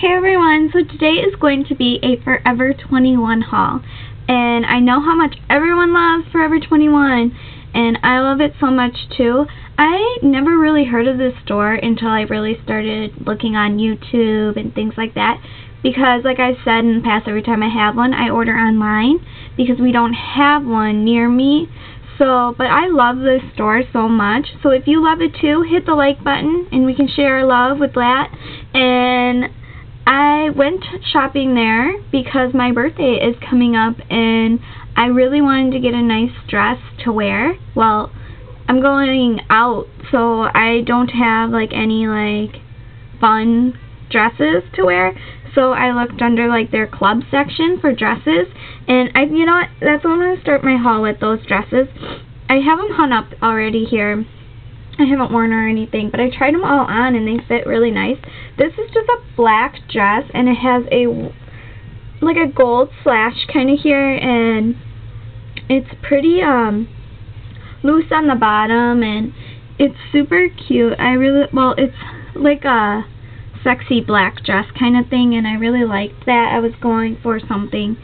Hey everyone, so today is going to be a Forever 21 haul. And I know how much everyone loves Forever 21, and I love it so much too. I never really heard of this store until I really started looking on YouTube and things like that. Because like I said in the past, every time I have one, I order online because we don't have one near me. So, but I love this store so much. So if you love it too, hit the like button and we can share our love with that. And I went shopping there because my birthday is coming up and I really wanted to get a nice dress to wear. Well, I'm going out, so I don't have like any like fun dresses to wear. So I looked under like their club section for dresses and I you know what, that's what I'm to start my haul with those dresses. I have them hung up already here I haven't worn or anything, but I tried them all on and they fit really nice. This is just a black dress and it has a like a gold slash kind of here and it's pretty um loose on the bottom and it's super cute. I really well it's like a sexy black dress kind of thing and I really liked that. I was going for something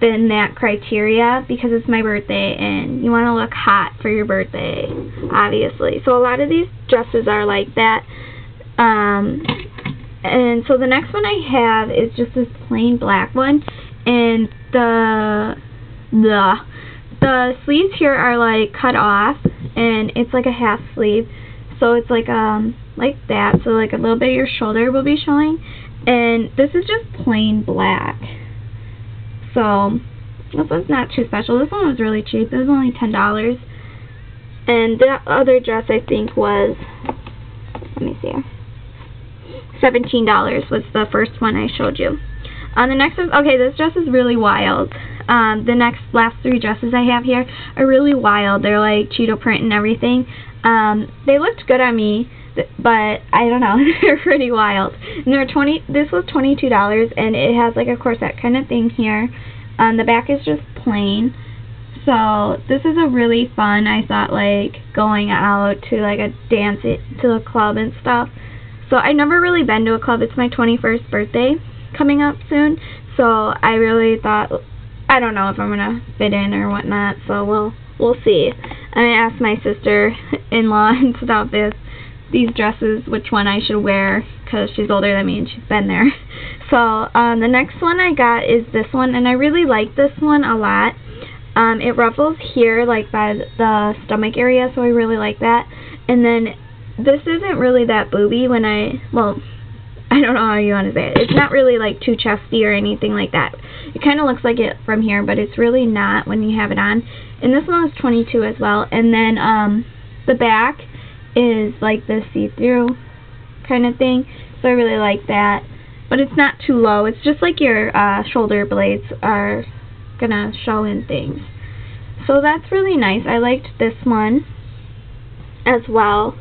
been that criteria because it's my birthday and you want to look hot for your birthday, obviously. So a lot of these dresses are like that. Um, and so the next one I have is just this plain black one. And the the the sleeves here are like cut off and it's like a half sleeve. So it's like um like that. So like a little bit of your shoulder will be showing. And this is just plain black so, this one's not too special. This one was really cheap. It was only $10. And the other dress, I think, was, let me see $17 was the first one I showed you. Uh, the next one, okay, this dress is really wild. Um, the next, last three dresses I have here are really wild. They're like cheetah print and everything. Um, they looked good on me, but I don't know, they're pretty wild. And they're 20, this was $22, and it has like a corset kind of thing here. Um, the back is just plain. So this is a really fun, I thought, like, going out to like a dance, it, to a club and stuff. So I've never really been to a club. It's my 21st birthday coming up soon. So I really thought, I don't know if I'm going to fit in or whatnot. So we'll, we'll see. I'm going to ask my sister-in-law and stuff if these dresses, which one I should wear, because she's older than me and she's been there. So, um, the next one I got is this one, and I really like this one a lot. Um, it ruffles here, like, by the stomach area, so I really like that. And then, this isn't really that booby when I, well, I don't know how you want to say it. It's not really, like, too chesty or anything like that. It kind of looks like it from here, but it's really not when you have it on. And this one was 22 as well. And then, um, the back is like the see-through kind of thing. So I really like that. But it's not too low. It's just like your uh, shoulder blades are going to show in things. So that's really nice. I liked this one as well.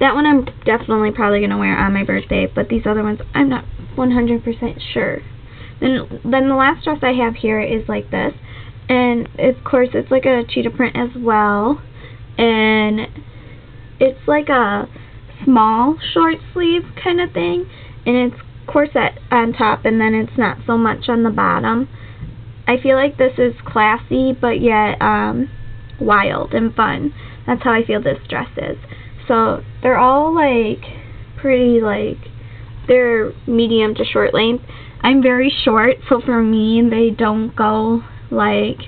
That one I'm definitely probably going to wear on my birthday, but these other ones I'm not 100% sure. Then, then the last dress I have here is like this. And of course it's like a cheetah print as well. And it's like a small short sleeve kind of thing and it's corset on top and then it's not so much on the bottom. I feel like this is classy but yet um, wild and fun. That's how I feel this dress is. So they're all like pretty like they're medium to short length. I'm very short so for me they don't go like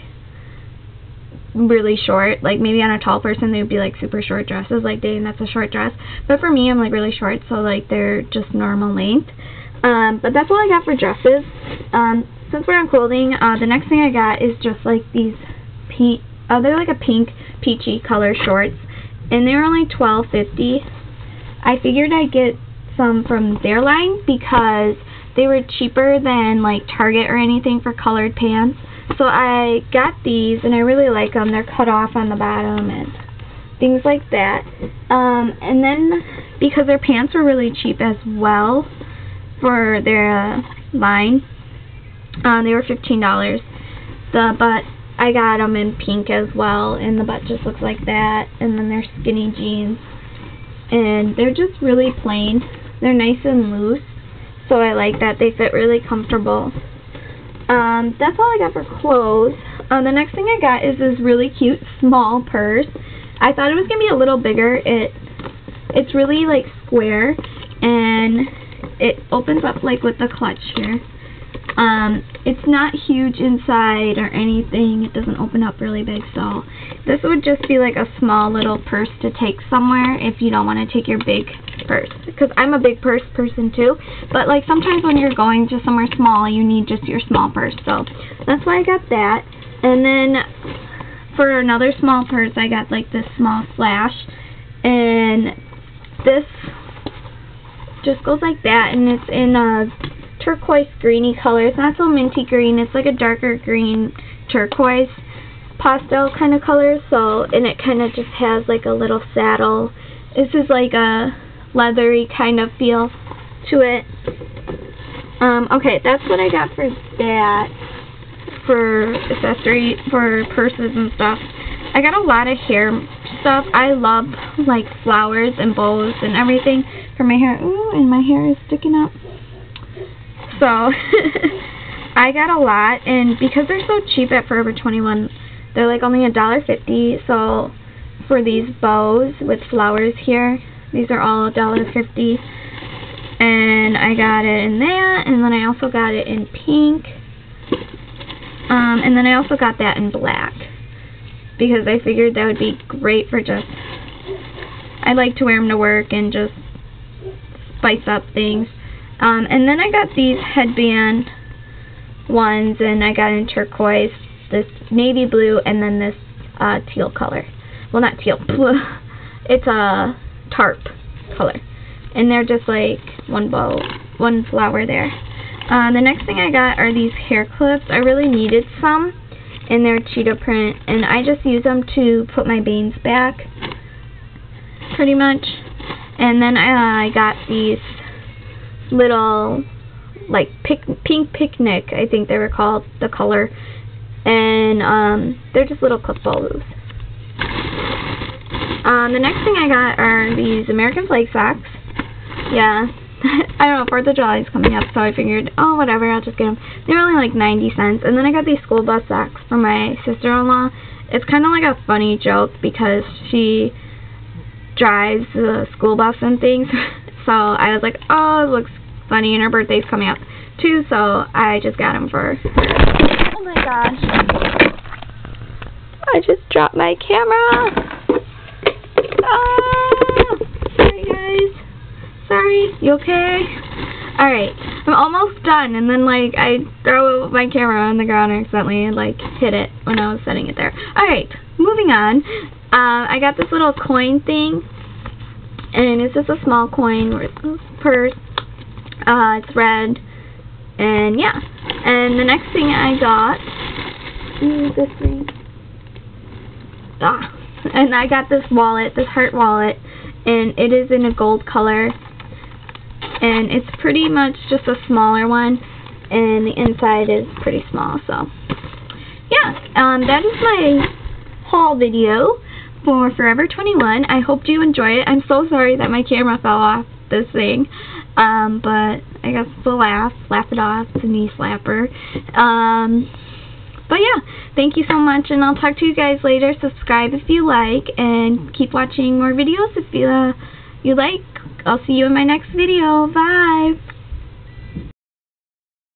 really short. Like maybe on a tall person they would be like super short dresses, like dang that's a short dress. But for me I'm like really short, so like they're just normal length. Um, but that's all I got for dresses. Um, since we're on clothing, uh, the next thing I got is just like these pink. Oh, they're like a pink peachy color shorts, and they're only twelve fifty. I figured I'd get some from their line because they were cheaper than like Target or anything for colored pants. So I got these, and I really like them. They're cut off on the bottom and things like that. Um, and then, because their pants were really cheap as well for their uh, line, uh, they were $15. The But I got them in pink as well, and the butt just looks like that. And then they're skinny jeans. And they're just really plain. They're nice and loose. So I like that. They fit really comfortable. Um, that's all I got for clothes. Uh, the next thing I got is this really cute small purse. I thought it was going to be a little bigger. It It's really like square and it opens up like with the clutch here. Um, it's not huge inside or anything. It doesn't open up really big, so this would just be like a small little purse to take somewhere if you don't want to take your big purse. Because I'm a big purse person too, but like sometimes when you're going to somewhere small, you need just your small purse. So that's why I got that. And then for another small purse, I got like this small flash, and this just goes like that, and it's in a turquoise greeny color. It's not so minty green. It's like a darker green turquoise pastel kind of color. So, and it kind of just has like a little saddle. This is like a leathery kind of feel to it. Um, okay, that's what I got for that. For accessory, for purses and stuff. I got a lot of hair stuff. I love like flowers and bows and everything for my hair. Ooh, and my hair is sticking up. So, I got a lot, and because they're so cheap at Forever 21, they're like only a dollar fifty. So, for these bows with flowers here, these are all a dollar fifty. And I got it in that, and then I also got it in pink. Um, and then I also got that in black because I figured that would be great for just. I like to wear them to work and just spice up things. Um, and then I got these headband ones, and I got in turquoise, this navy blue, and then this uh, teal color. Well, not teal. It's a tarp color. And they're just like one bow, one flower there. Uh, the next thing I got are these hair clips. I really needed some, and they're cheetah print, and I just use them to put my bangs back, pretty much. And then I, I got these little like pic pink picnic I think they were called the color. And um they're just little clip bows um the next thing I got are these American Flag socks yeah. I don't know 4th of July is coming up so I figured oh whatever I'll just get them they're only like 90 cents. And then I got these school bus socks from my sister-in-law. It's kind of like a funny joke because she drives the school bus and things so I was like oh it looks funny and her birthday's coming up too, so I just got them for her. Oh my gosh. I just dropped my camera. Ah! Sorry guys. Sorry. You okay? Alright. I'm almost done and then like I throw my camera on the ground accidentally and like hit it when I was setting it there. Alright. Moving on. Uh, I got this little coin thing and it's just a small coin purse uh, it's red. And yeah. And the next thing I got is this thing. Ah. And I got this wallet, this heart wallet, and it is in a gold color. And it's pretty much just a smaller one, and the inside is pretty small, so yeah, um, that is my haul video for Forever 21. I hope you enjoy it. I'm so sorry that my camera fell off this thing. Um, but I guess we'll laugh, laugh it off. A knee slapper. Um, but yeah, thank you so much, and I'll talk to you guys later. Subscribe if you like, and keep watching more videos if you, uh, you like. I'll see you in my next video. Bye!